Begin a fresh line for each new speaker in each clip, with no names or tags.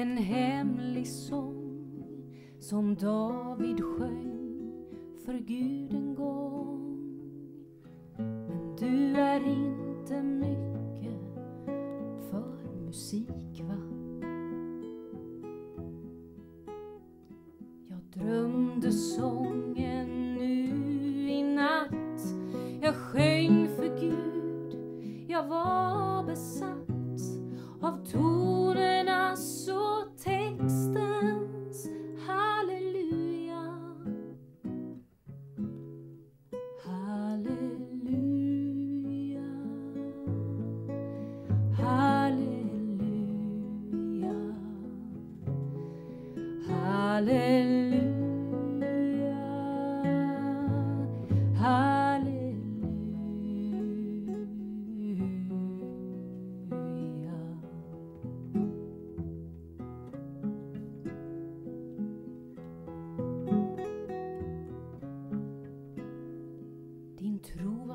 en hemlig sång som David sjöng för Gud en gång. Men du är inte mycket för musik, va? Jag drömde sången nu i natt. Jag sjöng för Gud. Jag var besatt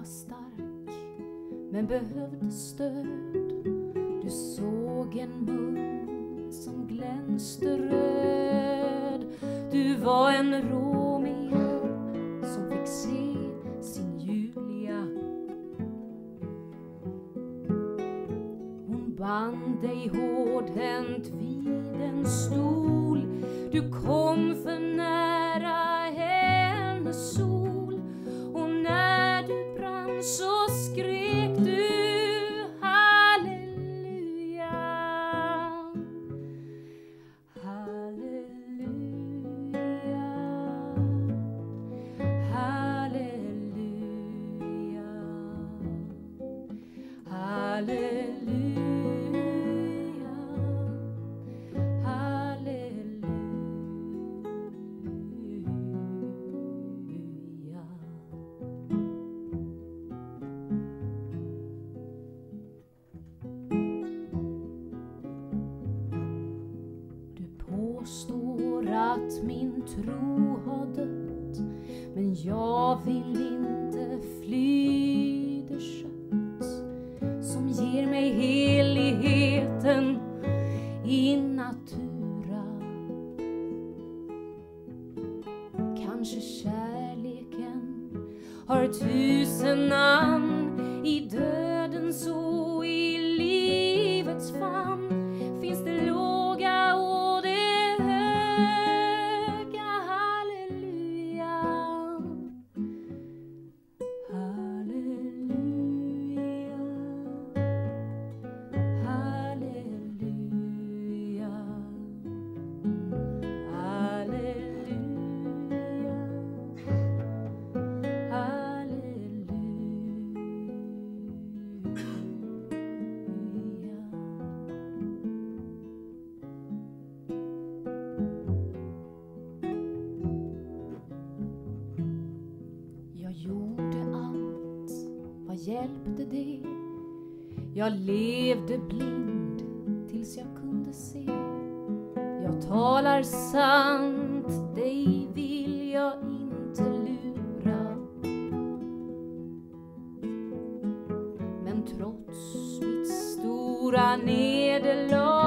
stark men behövde stöd. Du såg en mun som glänste röd. Du var en Romeo som fick se sin Julia. Hon band dig hårdhänt vid en stol. Du kom att min tro har dött men jag vill inte fly det kött natura. Kanske kärleken har tusen namn i dödens och i hjälpte det? Jag levde blind tills jag kunde se. Jag talar sant, dig vill jag inte lura. Men trots mitt stora nederlag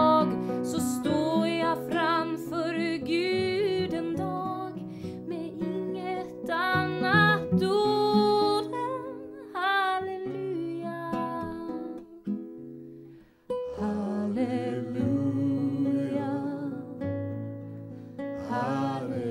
Hallelujah. Hallelujah.